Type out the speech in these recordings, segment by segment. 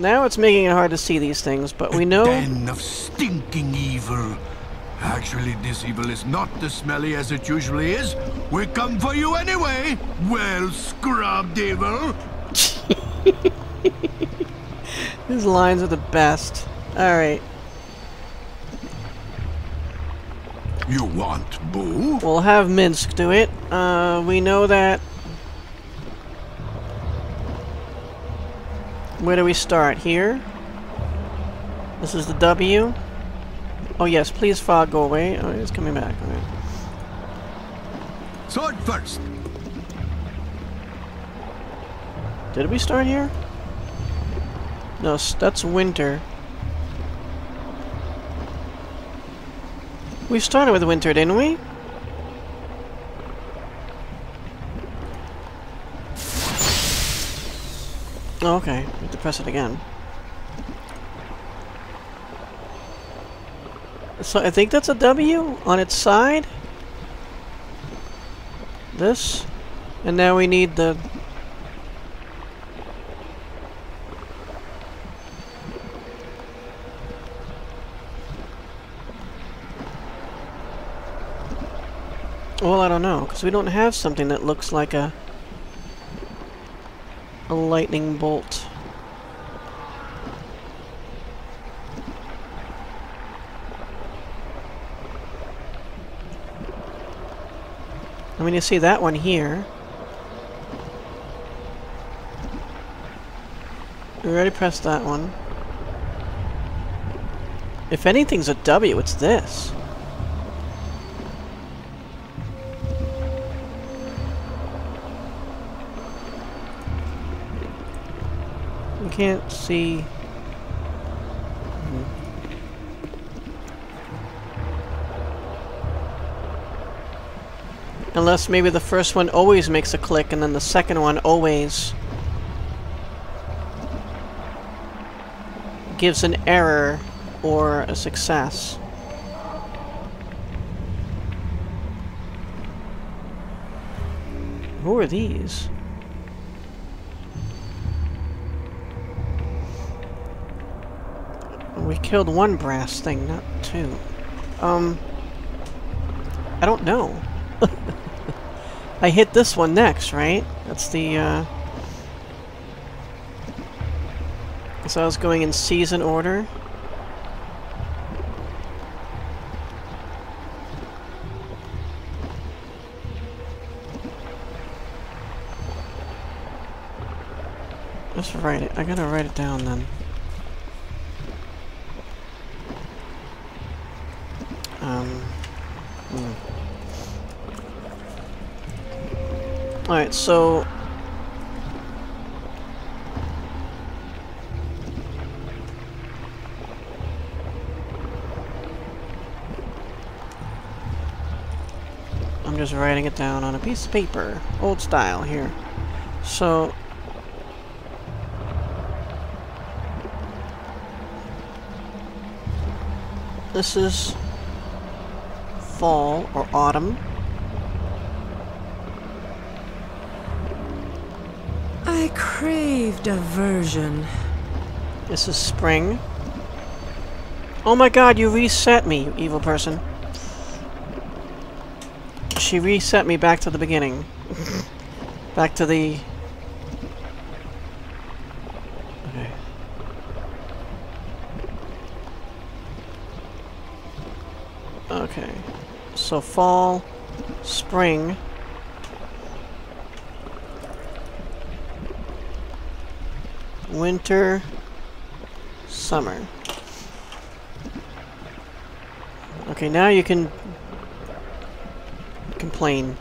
Now it's making it hard to see these things, but we know... Den of stinking evil. Actually, this evil is not as smelly as it usually is. We come for you anyway. Well, scrubbed evil. These lines are the best. Alright, You want boo? we'll have Minsc do it. Uh, we know that... Where do we start? Here? This is the W? Oh yes, please fog go away. Oh, it's coming back. Alright. Sword first. Did we start here? No, that's winter. We started with winter, didn't we? Oh, okay. We have to press it again. So I think that's a W on its side. This. And now we need the Well, I don't know, because we don't have something that looks like a a lightning bolt. I mean, you see that one here. We already pressed that one. If anything's a W, it's this. Can't see. Unless maybe the first one always makes a click and then the second one always gives an error or a success. Who are these? Killed one brass thing, not two. Um... I don't know. I hit this one next, right? That's the, uh... So I was going in season order. Let's write it. I gotta write it down then. Alright, so. I'm just writing it down on a piece of paper. Old style here. So. This is fall or autumn. Crave diversion. This is spring. Oh my god, you reset me, you evil person. She reset me back to the beginning. back to the... Okay. Okay. So fall, spring... Winter, summer. Okay, now you can complain.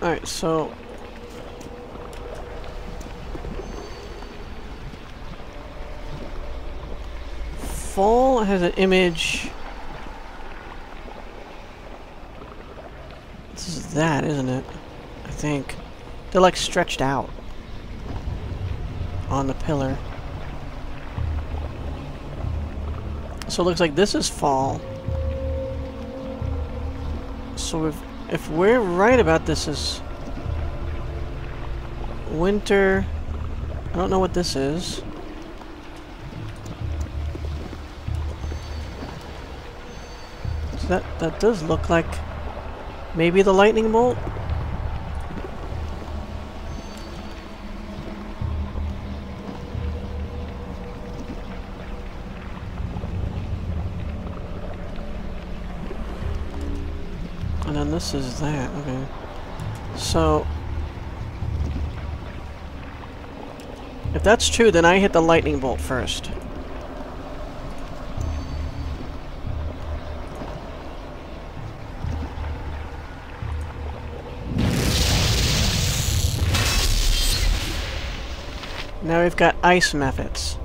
Alright, so... Fall has an image... This is that, isn't it? I think. They're like stretched out on the pillar. So it looks like this is fall. So if if we're right about this is winter. I don't know what this is. So that that does look like maybe the lightning bolt. And then this is that, okay. So... If that's true, then I hit the lightning bolt first. Now we've got ice mephits.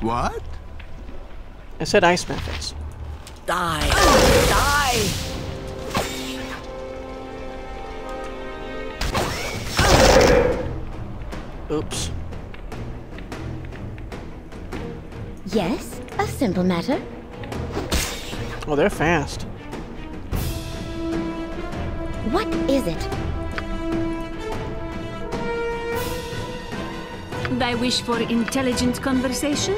What? I said ice mephits. Die! Die! Oops. Yes, a simple matter. Oh, they're fast. What is it? Thy wish for intelligent conversation?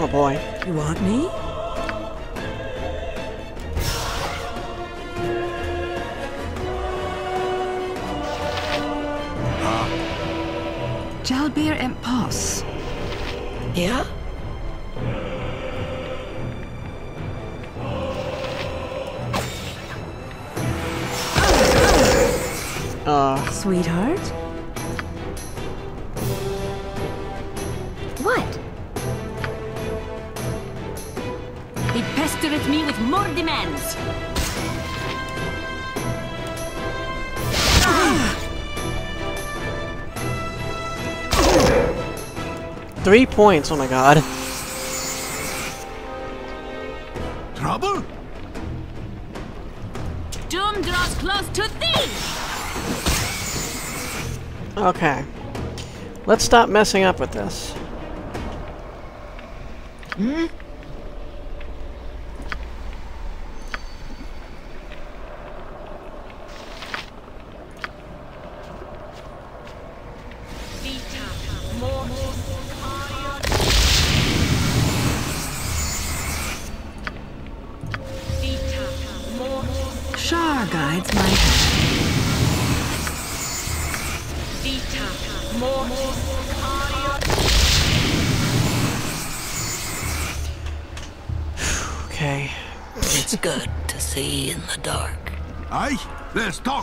Oh boy. You want me? Jalbir and Pos. Yeah? Uh, Sweetheart? Three points, oh my god. Trouble? Doom draws close to thee! Okay. Let's stop messing up with this. Shar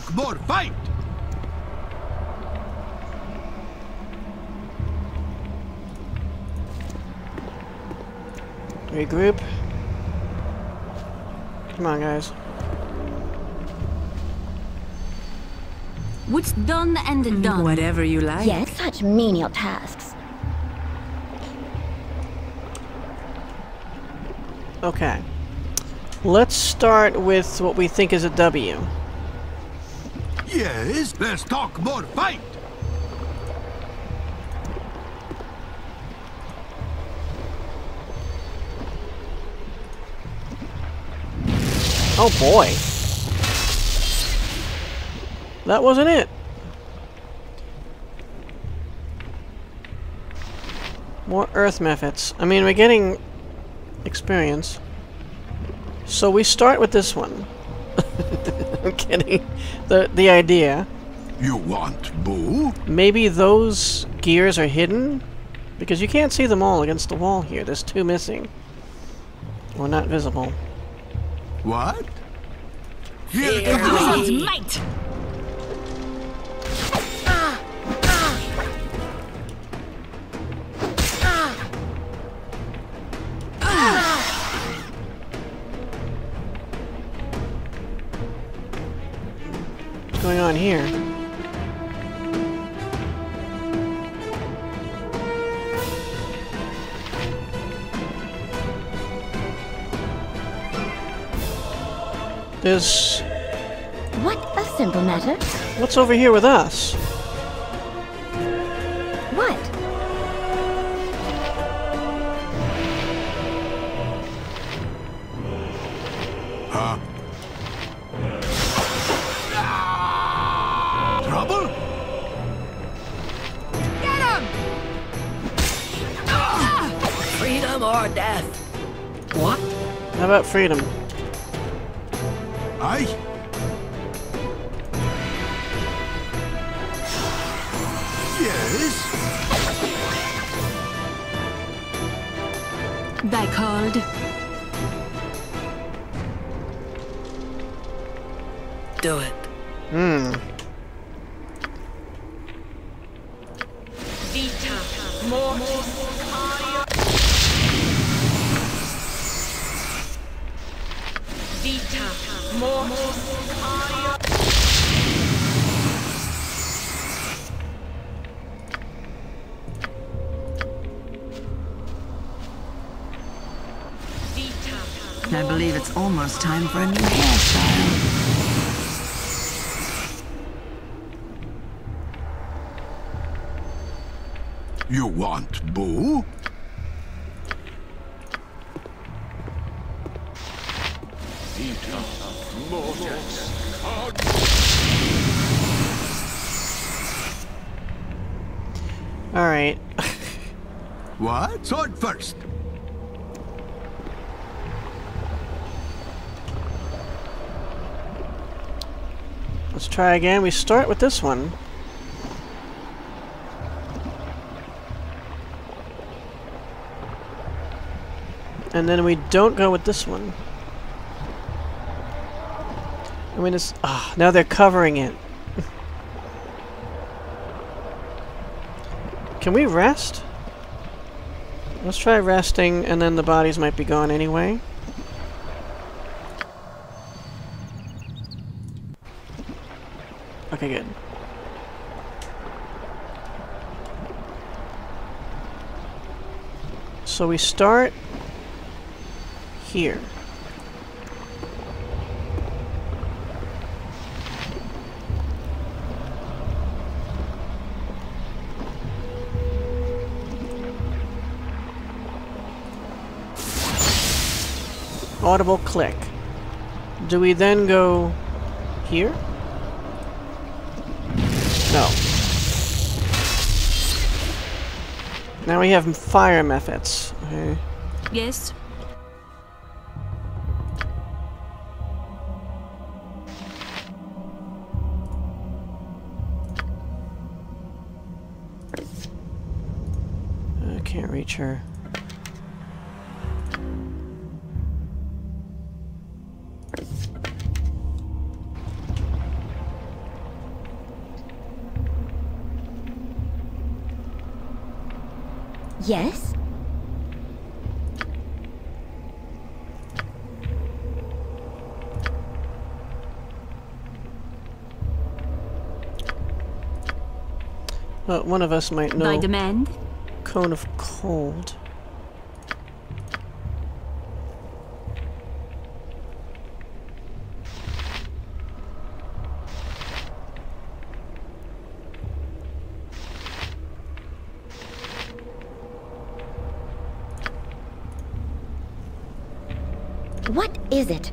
let's more fight. Regroup. Come on, guys. What's done and done? Whatever you like. Yes, such menial tasks. Okay. Let's start with what we think is a W. Yes, let's talk more fight. Oh boy. That wasn't it. More earth mephits. I mean, we're getting experience. So we start with this one. I'm kidding. The the idea. You want boo? Maybe those gears are hidden? Because you can't see them all against the wall here. There's two missing. Or not visible. What? Here God's might! On here? There's... What a simple matter. What's over here with us? Freedom? Aye. Yes. Thy called. Do it. Hmm. Believe it's almost time for a new hairstyle. You want Boo? Alright. What? Sword first. Let's try again. We start with this one. And then we don't go with this one. I mean, it's... Ah, now they're covering it. Can we rest? Let's try resting, and then the bodies might be gone anyway. Okay, good. So we start here. Audible click. Do we then go here? No. Now we have fire mephits. Okay. Yes. I can't reach her. Well, one of us might Thy know demand. Cone of Cold. What is it?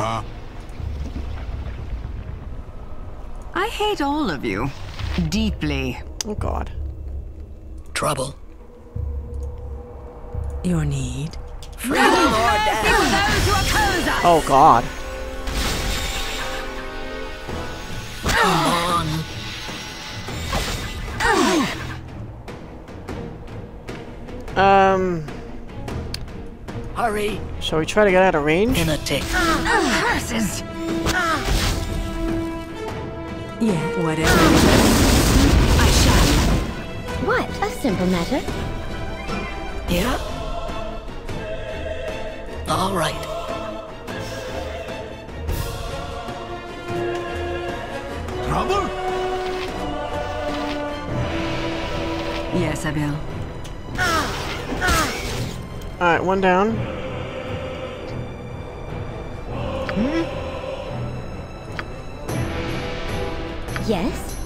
Huh? I hate all of you. Deeply. Oh god. Trouble. Your need? Freedom or death. Oh god. Come on. Um, Hurry. shall we try to get out of range? In a tick. Ah, ah, Curses! Ah. Yeah, whatever. I shall. What? A simple matter. Yeah? All right. Trouble? Yes, I will. Alright, one down. Yes?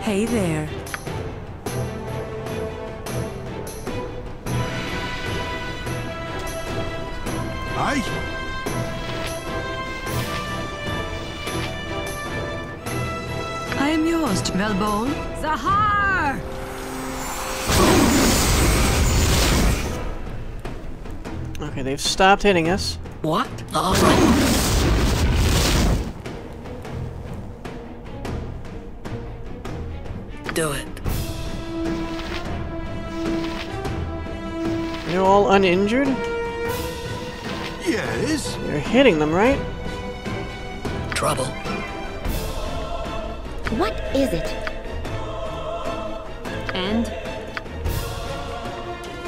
Hey there. Hi. I am yours, Melbourne. Zahar! Okay, they've stopped hitting us. What? All right. Do it. They're all uninjured? Yes? You're hitting them, right? Trouble. What is it? And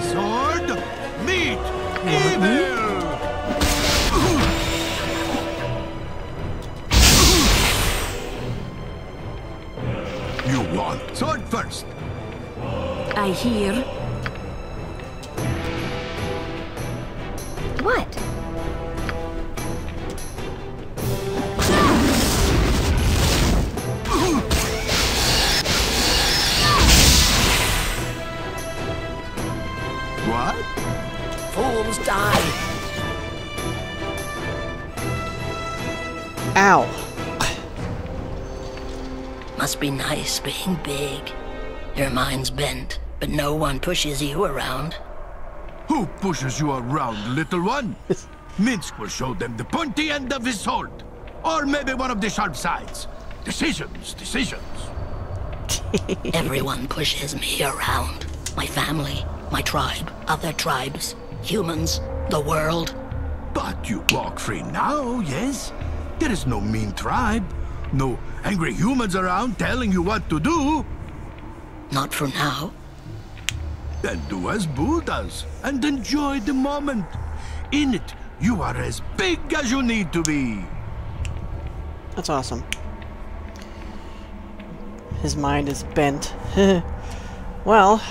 Sword, meet, evil! You want sword first. I hear nice being big. Your mind's bent, but no one pushes you around. Who pushes you around, little one? Minsc will show them the pointy end of his sword. Or maybe one of the sharp sides. Decisions, decisions. Everyone pushes me around. My family, my tribe, other tribes, humans, the world. But you walk free now, yes? There is no mean tribe. No angry humans around telling you what to do. Not for now. Then do as Boo does and enjoy the moment. In it, you are as big as you need to be. That's awesome. His mind is bent. well,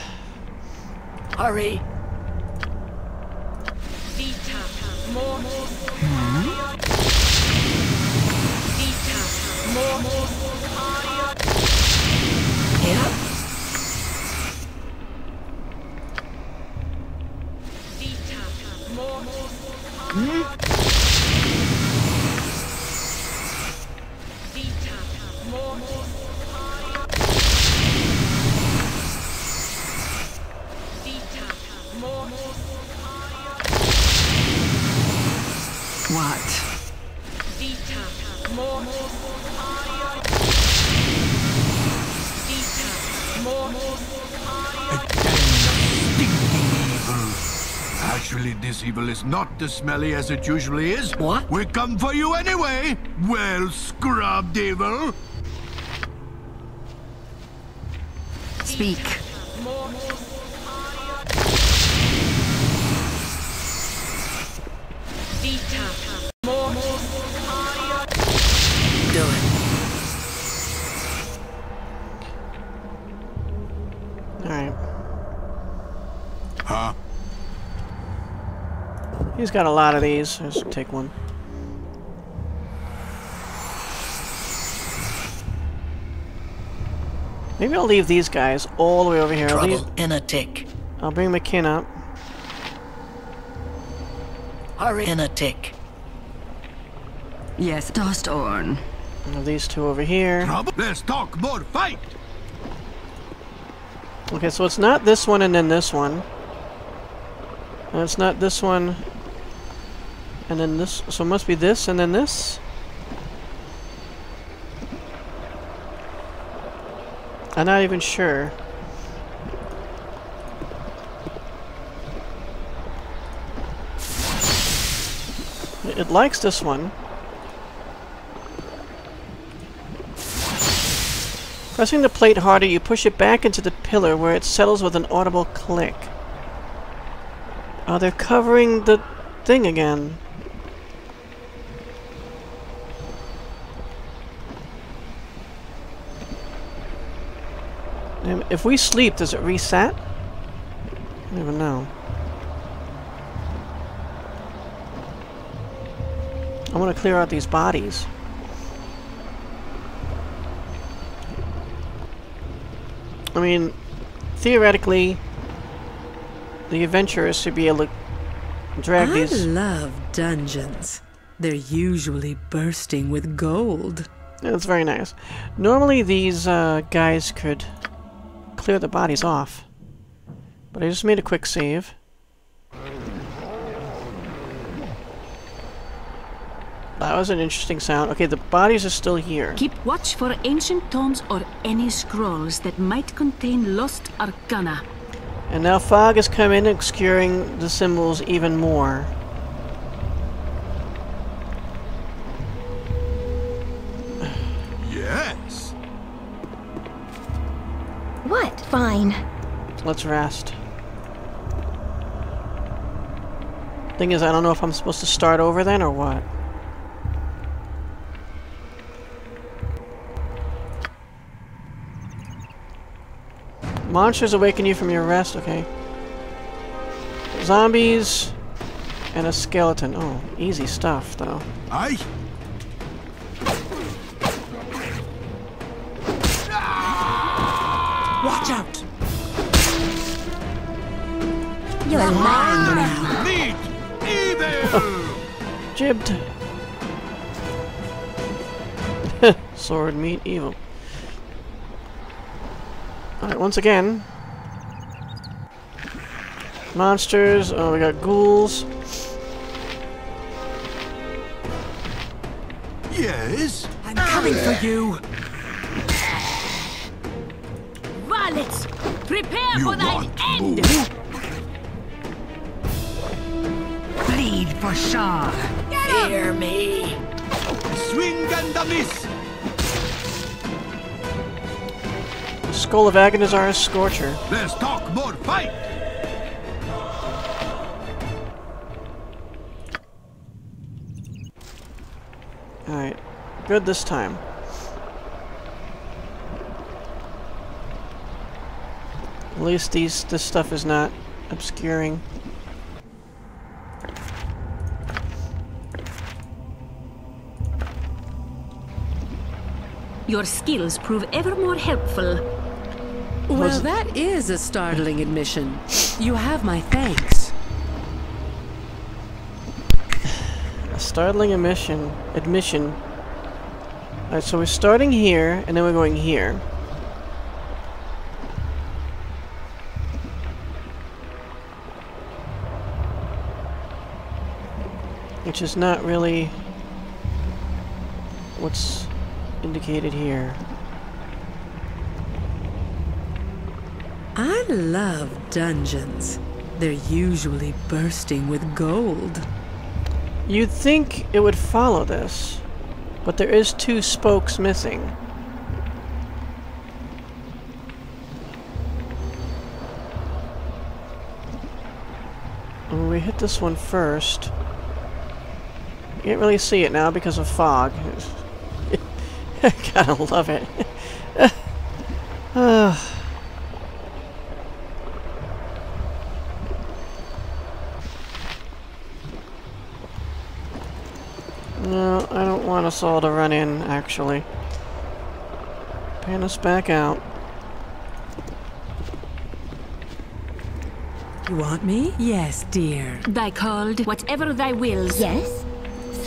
Hurry. Yeah? What? A den of stinking evil. Actually, this evil is not as smelly as it usually is. What? We come for you anyway. Well, scrubbed evil. Speak. He's got a lot of these. Let's take one. Maybe I'll leave these guys all the way over here. I'll, leave, Trouble in a tick. I'll bring McKin up. Hurry in a tick. Yes, Dust Orn. These two over here. Trouble? Let's talk more fight. Okay, so it's not this one and then this one. And it's not this one and then this. So it must be this and then this. I'm not even sure. It- likes this one. Pressing the plate harder, you push it back into the pillar where it settles with an audible click. Oh, they're covering the thing again. If we sleep, does it reset? I don't know. I want to clear out these bodies. I mean, theoretically, the adventurers should be able to drag I these. love dungeons. They're usually bursting with gold. That's very nice. Normally these uh, guys could clear the bodies off. But I just made a quick save. That was an interesting sound. Okay, the bodies are still here. Keep watch for ancient tomes or any scrolls that might contain lost arcana. And now fog has come in, obscuring the symbols even more. Fine. Let's rest. Thing is, I don't know if I'm supposed to start over then or what. Monsters awaken you from your rest, okay. Zombies and a skeleton. Oh, easy stuff, though. Aye. Watch out! You're lying now. Meet evil. Jibbed. Sword meet evil. Alright, once again. Monsters. Oh, we got ghouls. yes. I'm coming for you! Prepare You for thine end! more? Bleed for Shah. Hear me. Swing and a miss. Skull of Agonizar Scorcher. Let's talk more fight. Alright. Good this time. At least these this stuff is not obscuring. Your skills prove ever more helpful. Well, Was- that is a startling admission. You have my thanks. A startling admission. Admission. Alright, so we're starting here, and then we're going here. Which is not really what's indicated here. I love dungeons. They're usually bursting with gold. You'd think it would follow this, but there is two spokes missing. And we hit this one first. You can't really see it now because of fog. I gotta love it. Ah. No, I don't want us all to run in, actually. Pan us back out. You want me? Yes, dear. Thy called, whatever thy wills. Yes?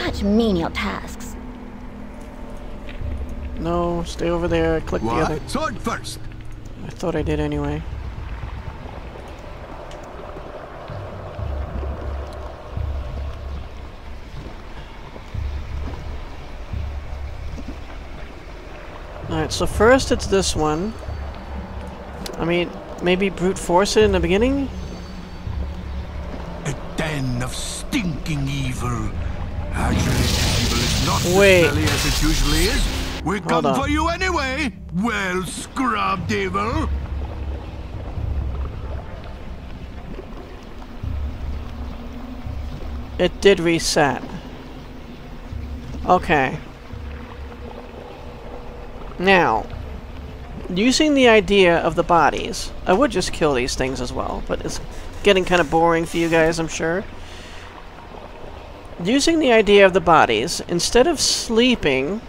Such menial tasks. No, stay over there. Click the other. What? Sword first. I thought I did anyway. Alright, so first it's this one. I mean, maybe brute force it in the beginning? A den of stinking evil. Actually, evil is not Wait. as smelly as it usually is. We come on. for you anyway. Well scrub devil. It did reset. Okay. Now, using the idea of the bodies, I would just kill these things as well, but it's getting kind of boring for you guys, I'm sure using the idea of the bodies, instead of sleeping,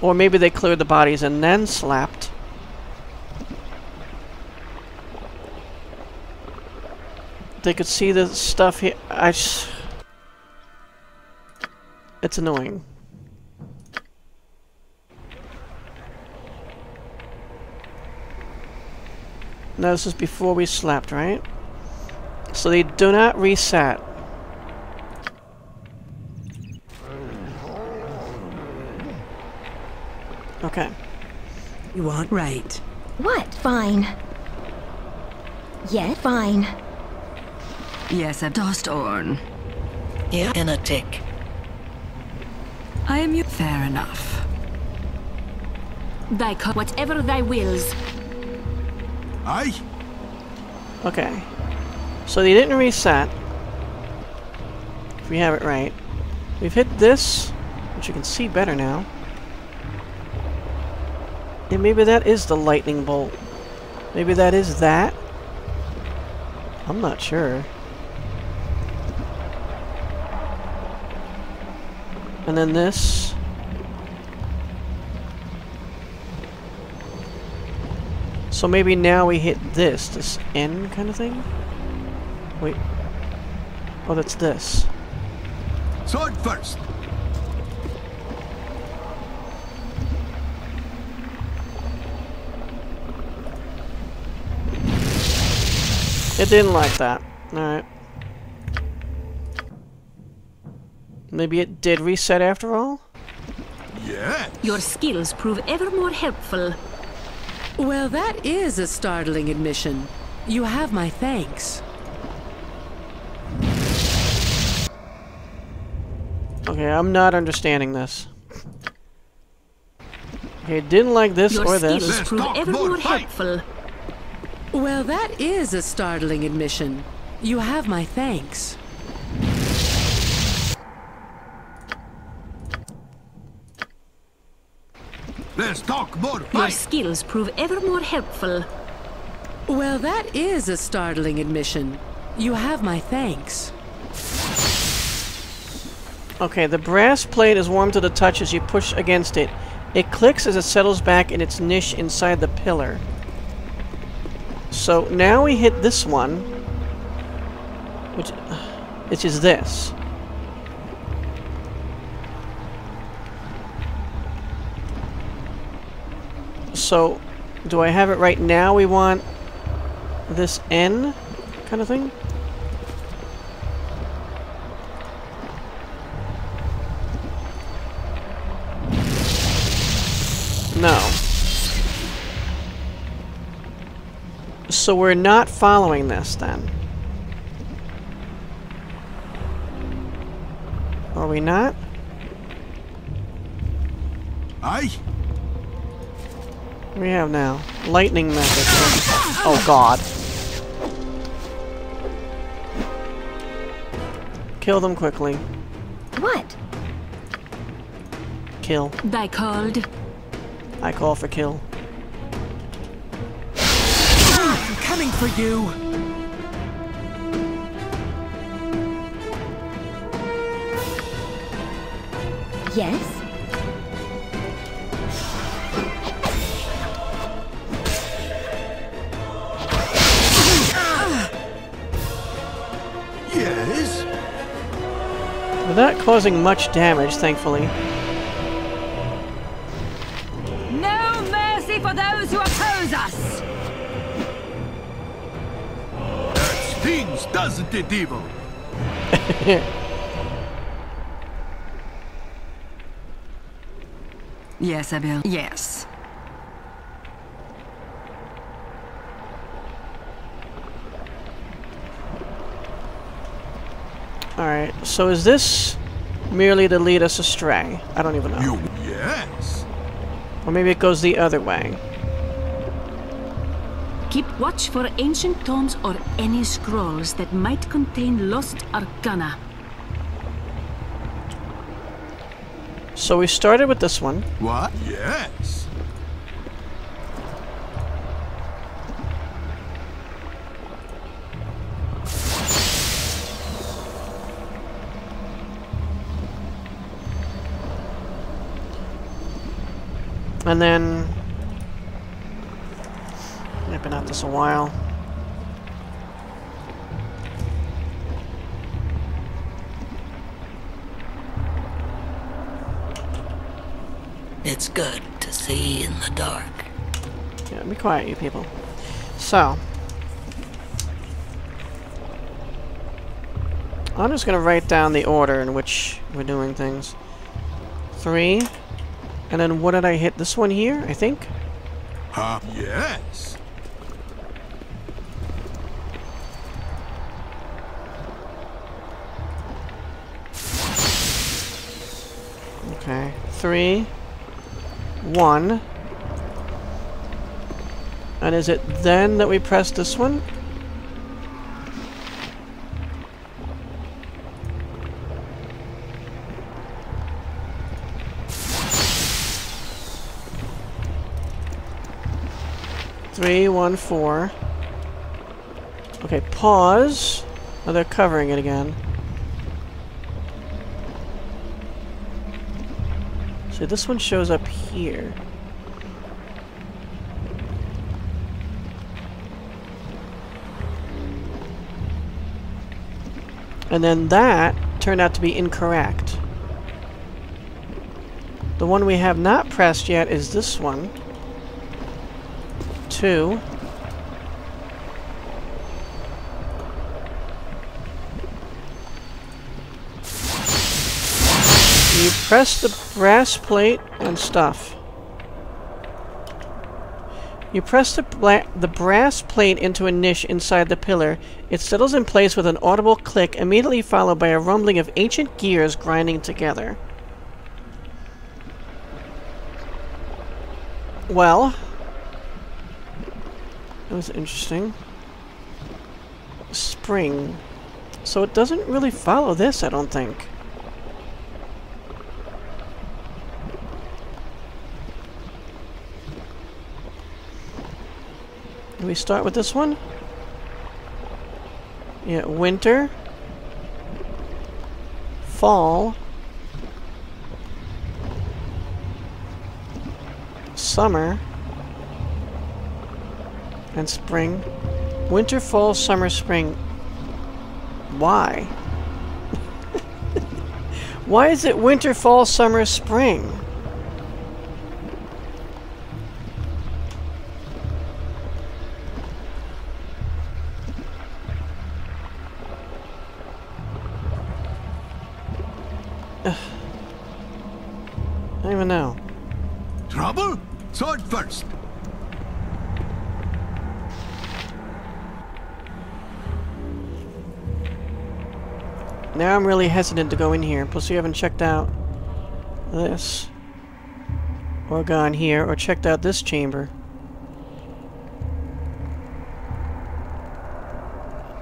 or maybe they cleared the bodies and then slept, they could see the stuff here. I it's annoying. Now this is before we slept, right? So they do not reset. Okay. You aren't right. What? Fine. Yeah, fine. Yes, a dust orn. Yeah, in a tick. I am you. Fair enough. Thy co- whatever thy wills. Aye? Okay. So they didn't reset. If we have it right. We've hit this, which you can see better now. And maybe that is the lightning bolt. Maybe that is that? I'm not sure. And then this. So maybe now we hit this, this N kind of thing? Wait. Oh, that's this. Sword first. It didn't like that. Alright. Maybe it did reset after all? Yes. Your skills prove ever more helpful. Well, that is a startling admission. You have my thanks. Okay, I'm not understanding this. Okay, didn't like this Your or skills this. Let's prove ever more more fight. helpful. Well, that is a startling admission. You have my thanks. Let's talk more Your fight. skills prove ever more helpful. Well, that is a startling admission. You have my thanks. Okay, the brass plate is warm to the touch as you push against it. It clicks as it settles back in its niche inside the pillar. So now we hit this one, which, which is this. So, do I have it right now? We want this N kind of thing? So we're not following this then. Are we not? Aye? We have now? Lightning mephit. Oh god. Kill them quickly. What? Kill. Thy called. I call for kill. Coming for you! Yes? Yes? Without causing much damage, thankfully. Stings, doesn't? Yes, Abil. Yes. Alright, so is this merely to lead us astray? I don't even know. You yes? Or maybe it goes the other way. Keep watch for ancient tomes or any scrolls that might contain lost arcana. So we started with this one. What? Yes. And then a while. It's good to see in the dark. Yeah, be quiet, you people. So. I'm just going to write down the order in which we're doing things. Three. And then what did I hit? This one here, I think? Huh? Yes. Okay. Three. One. And is it then that we press this one? Three, one, four. Okay, pause. Oh, they're covering it again. So this one shows up here. And then that turned out to be incorrect. The one we have not pressed yet is this one. Two. You press the brass plate and stuff. You press the, the brass plate into a niche inside the pillar. It settles in place with an audible click, immediately followed by a rumbling of ancient gears grinding together. Well, that was interesting. Spring. So it doesn't really follow this, I don't think. Do we start with this one? Yeah, winter. Fall. Summer. And spring. Winter, fall, summer, spring. Why? Why is it winter, fall, summer, spring? I don't even know. Trouble? Sword first. Now I'm really hesitant to go in here. Plus we haven't checked out this. Or gone here, or checked out this chamber.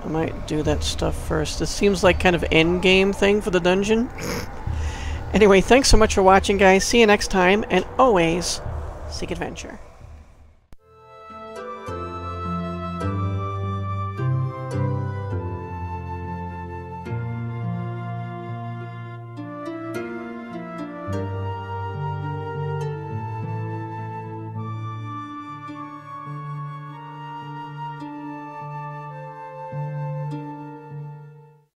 I might do that stuff first. This seems like kind of end game thing for the dungeon. anyway, thanks so much for watching, guys. See you next time, and always seek adventure.